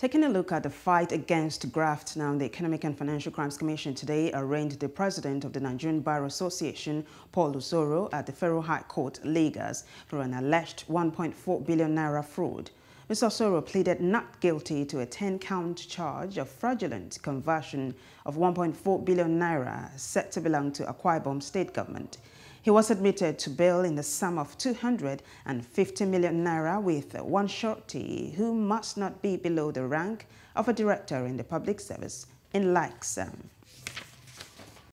Taking a look at the fight against graft now, the Economic and Financial Crimes Commission today arraigned the president of the Nigerian Bar Association, Paul Usoro, at the Federal High Court, Lagos, for an alleged 1.4 billion naira fraud. Mr. Usoro pleaded not guilty to a 10-count charge of fraudulent conversion of 1.4 billion naira set to belong to Akwa Ibom state government. He was admitted to bail in the sum of 250 million naira with one surety who must not be below the rank of a director in the public service in like sum.